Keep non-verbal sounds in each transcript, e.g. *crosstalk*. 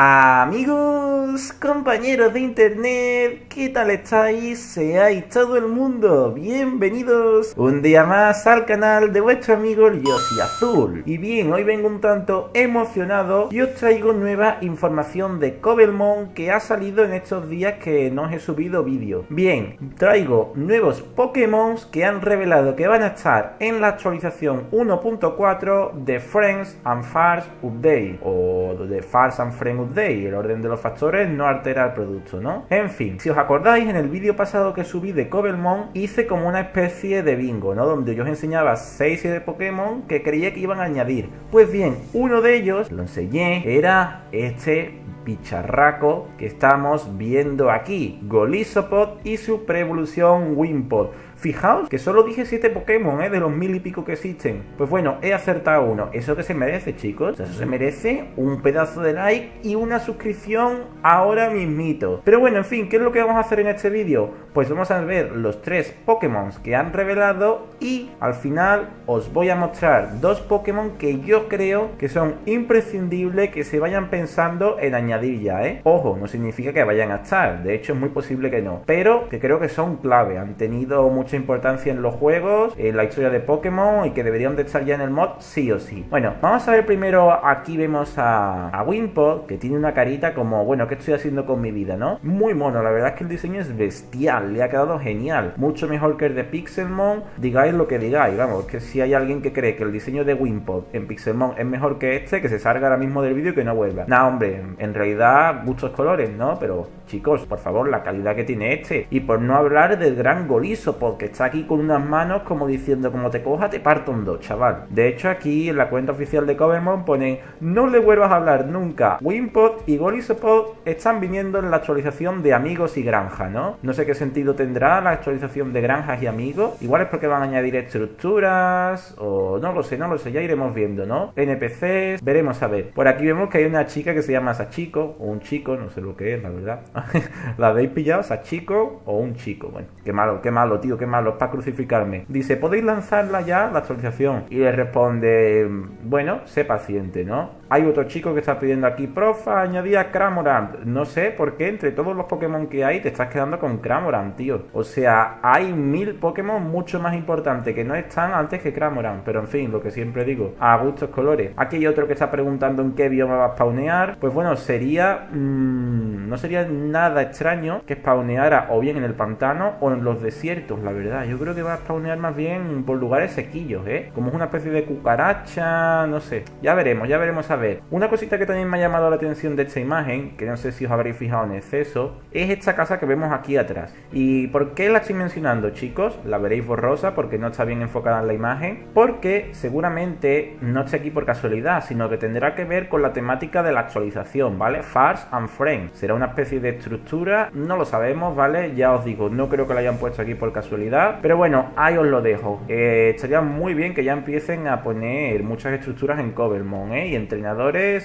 Amigos, compañeros de internet, ¿qué tal estáis? Seáis todo el mundo, bienvenidos un día más al canal de vuestro amigo Yoshi Azul. Y bien, hoy vengo un tanto emocionado y os traigo nueva información de Cobblemon que ha salido en estos días que no os he subido vídeo. Bien, traigo nuevos Pokémon que han revelado que van a estar en la actualización 1.4 de Friends and Fars Update o de Fars and Friends y el orden de los factores no altera el producto, ¿no? En fin, si os acordáis, en el vídeo pasado que subí de Cobblemon hice como una especie de bingo, ¿no? Donde yo os enseñaba 6 de Pokémon que creía que iban a añadir. Pues bien, uno de ellos, lo enseñé, era este bicharraco que estamos viendo aquí, Golisopod y su preevolución Wimpod. Fijaos que solo dije 7 Pokémon, ¿eh? De los mil y pico que existen. Pues bueno, he acertado uno. Eso que se merece, chicos. Eso se merece un pedazo de like y una suscripción ahora mismito. Pero bueno, en fin, ¿qué es lo que vamos a hacer en este vídeo? Pues vamos a ver los tres Pokémon que han revelado y al final os voy a mostrar dos Pokémon que yo creo que son imprescindibles que se vayan pensando en añadir ya, ¿eh? Ojo, no significa que vayan a estar. De hecho, es muy posible que no. Pero que creo que son clave. Han tenido mucho importancia en los juegos, en la historia de Pokémon y que deberían de estar ya en el mod sí o sí. Bueno, vamos a ver primero, aquí vemos a, a Wimpod, que tiene una carita como, bueno, ¿qué estoy haciendo con mi vida, no? Muy mono, la verdad es que el diseño es bestial, le ha quedado genial, mucho mejor que el de Pixelmon, digáis lo que digáis, vamos, que si hay alguien que cree que el diseño de Wimpod en Pixelmon es mejor que este, que se salga ahora mismo del vídeo y que no vuelva. Nah, hombre, en realidad muchos colores, ¿no? Pero chicos, por favor, la calidad que tiene este. Y por no hablar del gran Golisopod, que está aquí con unas manos como diciendo, como te coja, te parto un dos, chaval. De hecho, aquí en la cuenta oficial de Covermon ponen, no le vuelvas a hablar nunca. Wimpod y Golisopod están viniendo en la actualización de amigos y granja, ¿no? No sé qué sentido tendrá la actualización de granjas y amigos. Igual es porque van a añadir estructuras o no lo sé, no lo sé, ya iremos viendo, ¿no? NPCs, veremos a ver. Por aquí vemos que hay una chica que se llama Sachiko, o un chico, no sé lo que es, la verdad. *laughs* ¿La habéis pillado? ¿Sachiko o un chico? Bueno, qué malo, qué malo, tío, qué malo para crucificarme. Dice, ¿podéis lanzarla ya, la actualización? Y le responde, bueno, sé paciente, ¿no? Hay otro chico que está pidiendo aquí, profa, añadía Cramorant. No sé por qué entre todos los Pokémon que hay te estás quedando con Cramorant, tío. O sea, hay mil Pokémon mucho más importantes que no están antes que Cramorant. Pero en fin, lo que siempre digo, a gustos colores. Aquí hay otro que está preguntando en qué bioma va a spawnear. Pues bueno, sería... Mmm, no sería nada extraño que spawneara o bien en el pantano o en los desiertos, la verdad. Yo creo que va a spawnear más bien por lugares sequillos, ¿eh? Como es una especie de cucaracha, no sé. Ya veremos, ya veremos a ver, una cosita que también me ha llamado la atención de esta imagen, que no sé si os habréis fijado en exceso, es esta casa que vemos aquí atrás. ¿Y por qué la estoy mencionando, chicos? La veréis borrosa porque no está bien enfocada en la imagen, porque seguramente no esté aquí por casualidad, sino que tendrá que ver con la temática de la actualización, ¿vale? Fars and Frame. Será una especie de estructura, no lo sabemos, ¿vale? Ya os digo, no creo que la hayan puesto aquí por casualidad, pero bueno, ahí os lo dejo. Eh, estaría muy bien que ya empiecen a poner muchas estructuras en Covermon, ¿eh? Y entrenar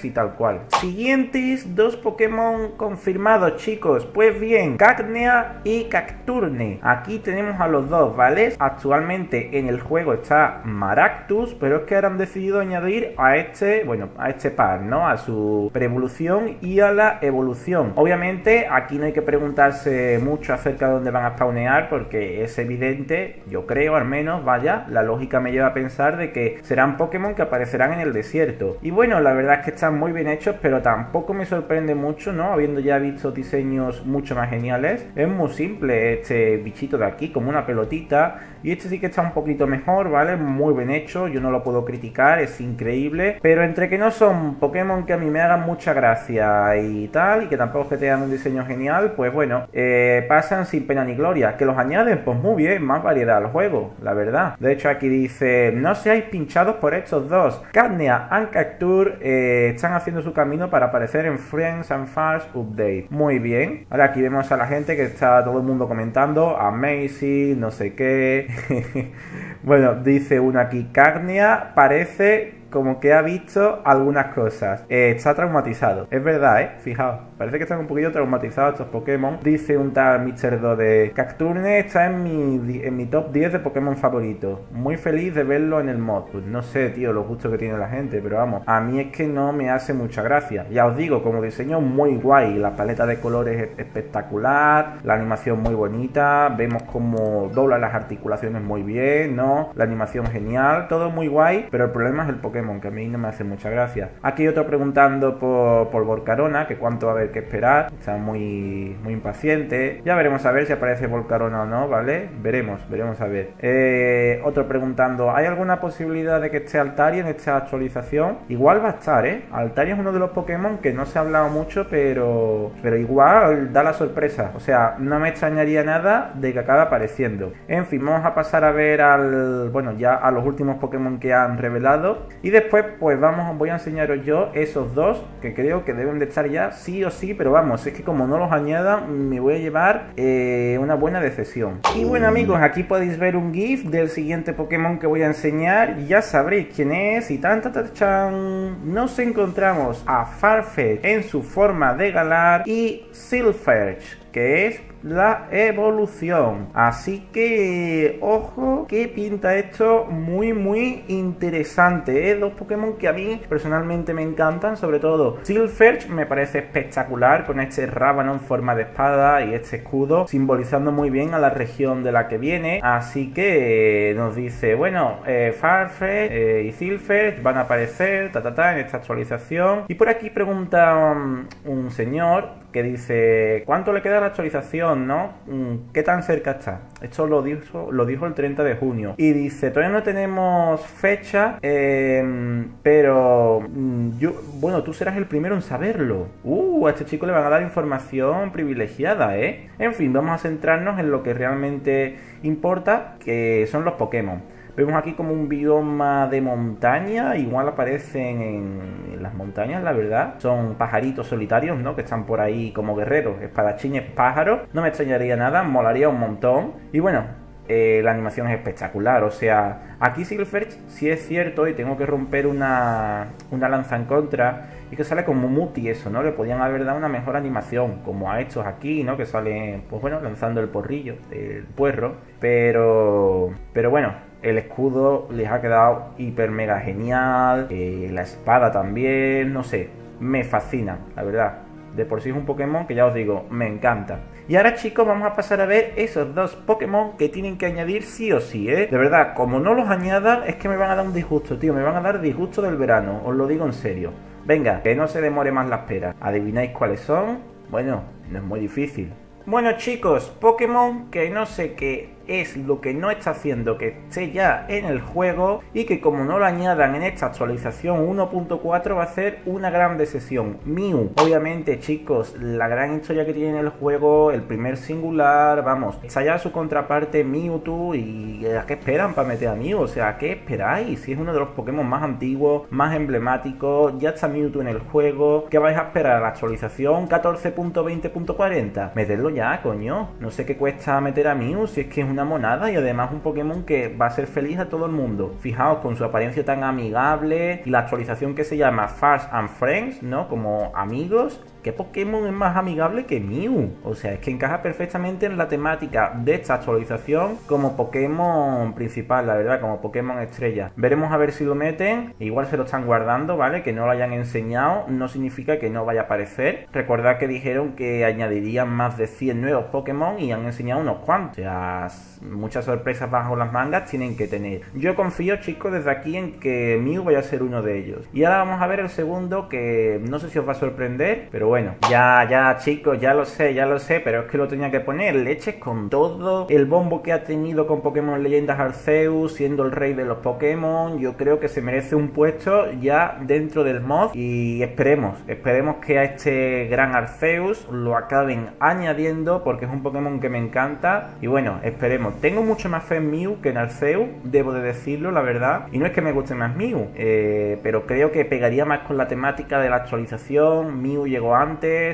y tal cual. Siguientes dos Pokémon confirmados, chicos. Pues bien, Cacnea y Cacturne. Aquí tenemos a los dos, ¿vale? Actualmente en el juego está Maractus, pero es que ahora han decidido añadir a este, bueno, a este par, ¿no? A su preevolución y a la evolución. Obviamente, aquí no hay que preguntarse mucho acerca de dónde van a spawnear, porque es evidente, yo creo al menos, vaya, la lógica me lleva a pensar de que serán Pokémon que aparecerán en el desierto. Y bueno, la verdad es que están muy bien hechos, pero tampoco me sorprende mucho, ¿no? Habiendo ya visto diseños mucho más geniales. Es muy simple este bichito de aquí, como una pelotita. Y este sí que está un poquito mejor, ¿vale? Muy bien hecho, yo no lo puedo criticar, es increíble. Pero entre que no son Pokémon que a mí me hagan mucha gracia y tal, y que tampoco es que tengan un diseño genial, pues bueno, eh, pasan sin pena ni gloria. Que los añaden, pues muy bien, más variedad al juego, la verdad. De hecho aquí dice, no seáis pinchados por estos dos. Cadnea and Cactur eh, están haciendo su camino para aparecer en Friends and Fars Update. Muy bien. Ahora aquí vemos a la gente que está todo el mundo comentando. Amazing, no sé qué. *laughs* bueno, dice una aquí. Carnia parece como que ha visto algunas cosas. Eh, está traumatizado. Es verdad, ¿eh? Fijaos, parece que están un poquito traumatizados estos Pokémon. Dice un tal Mr. 2 de Cacturne está en mi, en mi top 10 de Pokémon favoritos. Muy feliz de verlo en el mod. Pues no sé, tío, los gustos que tiene la gente, pero vamos, a mí es que no me hace mucha gracia. Ya os digo, como diseño muy guay, la paleta de colores es espectacular, la animación muy bonita, vemos como dobla las articulaciones muy bien, ¿no? La animación genial, todo muy guay, pero el problema es el Pokémon, que a mí no me hace mucha gracia. Aquí otro preguntando por, por Volcarona, que cuánto va a haber que esperar, está muy, muy impaciente. Ya veremos a ver si aparece Volcarona o no, ¿vale? Veremos, veremos a ver. Eh, otro preguntando, ¿hay alguna posibilidad de que esté Altaria en esta actualización? Igual va a estar, ¿eh? Altaria es uno de los Pokémon que no se ha hablado mucho, pero, pero igual da la sorpresa. O sea, no me extrañaría nada de que acabe apareciendo. En fin, vamos a pasar a ver al, bueno, ya a los últimos Pokémon que han revelado. Y después, pues vamos, voy a enseñaros yo esos dos que creo que deben de estar ya sí o sí, pero vamos, es que como no los añadan, me voy a llevar eh, una buena decisión. Y bueno amigos, aquí podéis ver un GIF del siguiente Pokémon que voy a enseñar. Ya sabréis quién es y tan, tan, chan. Nos encontramos a Farfetch en su forma de galar y Silverch que es la evolución. Así que, ojo, que pinta esto muy, muy interesante. ¿eh? Dos Pokémon que a mí personalmente me encantan, sobre todo Silverch me parece espectacular con este rábano en forma de espada y este escudo, simbolizando muy bien a la región de la que viene. Así que eh, nos dice, bueno, eh, Farfetch eh, y Silverch van a aparecer ta, ta, ta, en esta actualización. Y por aquí pregunta um, un señor que dice, ¿cuánto le queda la actualización, no? Mm, ¿Qué tan cerca está? Esto lo dijo, lo dijo el 30 de junio. Y dice, todavía no tenemos fecha, em, pero mm, yo, bueno, tú serás el primero en saberlo. Uh, a este chico le van a dar información privilegiada, ¿eh? En fin, vamos a centrarnos en lo que realmente importa, que son los Pokémon. Vemos aquí como un bioma de montaña, igual aparecen en, las montañas, la verdad. Son pajaritos solitarios, ¿no? Que están por ahí como guerreros, espadachines, pájaros. No me extrañaría nada, molaría un montón. Y bueno, eh, la animación es espectacular. O sea, aquí Silverch si es cierto y tengo que romper una, una lanza en contra. Y que sale como muti eso, ¿no? Le podían haber dado una mejor animación, como a estos aquí, ¿no? Que salen, pues bueno, lanzando el porrillo, el puerro. Pero, pero bueno, el escudo les ha quedado hiper mega genial. Eh, la espada también, no sé. Me fascina, la verdad. De por sí es un Pokémon que ya os digo, me encanta. Y ahora chicos vamos a pasar a ver esos dos Pokémon que tienen que añadir sí o sí, ¿eh? De verdad, como no los añadan es que me van a dar un disgusto, tío. Me van a dar disgusto del verano, os lo digo en serio. Venga, que no se demore más la espera. ¿Adivináis cuáles son? Bueno, no es muy difícil. Bueno chicos, Pokémon que no sé qué es lo que no está haciendo que esté ya en el juego y que como no lo añadan en esta actualización 1.4 va a ser una gran decisión. Mew, obviamente chicos, la gran historia que tiene el juego, el primer singular, vamos, está ya su contraparte Mewtwo y ¿a qué esperan para meter a Mew? O sea, ¿qué esperáis? Si es uno de los Pokémon más antiguos, más emblemáticos, ya está Mewtwo en el juego, ¿qué vais a esperar? ¿La actualización 14.20.40? Meterlo ya, coño. No sé qué cuesta meter a Mew si es que es un una monada y además un Pokémon que va a ser feliz a todo el mundo. Fijaos con su apariencia tan amigable y la actualización que se llama Fast and Friends, ¿no? Como amigos ¿Qué Pokémon es más amigable que Mew? O sea, es que encaja perfectamente en la temática de esta actualización como Pokémon principal, la verdad, como Pokémon estrella. Veremos a ver si lo meten. Igual se lo están guardando, ¿vale? Que no lo hayan enseñado no significa que no vaya a aparecer. Recordad que dijeron que añadirían más de 100 nuevos Pokémon y han enseñado unos cuantos. O sea, muchas sorpresas bajo las mangas tienen que tener. Yo confío, chicos, desde aquí en que Mew vaya a ser uno de ellos. Y ahora vamos a ver el segundo que no sé si os va a sorprender, pero bueno, ya, ya chicos, ya lo sé, ya lo sé, pero es que lo tenía que poner. Leches con todo el bombo que ha tenido con Pokémon Leyendas Arceus, siendo el rey de los Pokémon. Yo creo que se merece un puesto ya dentro del mod. Y esperemos, esperemos que a este gran Arceus lo acaben añadiendo porque es un Pokémon que me encanta. Y bueno, esperemos. Tengo mucho más fe en Mew que en Arceus, debo de decirlo, la verdad. Y no es que me guste más Mew, eh, pero creo que pegaría más con la temática de la actualización. Mew llegó a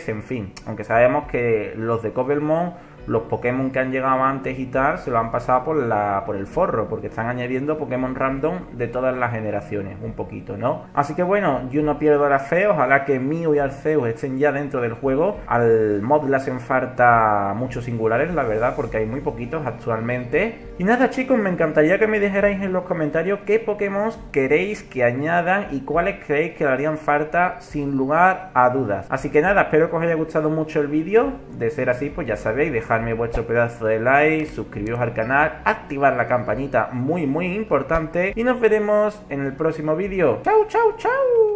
en fin. Aunque sabemos que los de Cobblemon los Pokémon que han llegado antes y tal se lo han pasado por, la, por el forro, porque están añadiendo Pokémon random de todas las generaciones, un poquito, ¿no? Así que bueno, yo no pierdo la fe, ojalá que Mew y Arceus estén ya dentro del juego. Al mod le hacen falta muchos singulares, la verdad, porque hay muy poquitos actualmente. Y nada chicos, me encantaría que me dijerais en los comentarios qué Pokémon queréis que añadan y cuáles creéis que le harían falta sin lugar a dudas. Así que nada, espero que os haya gustado mucho el vídeo. De ser así, pues ya sabéis, dejadme vuestro pedazo de like, suscribiros al canal, activar la campanita, muy muy importante. Y nos veremos en el próximo vídeo. ¡Chao, chao, chao!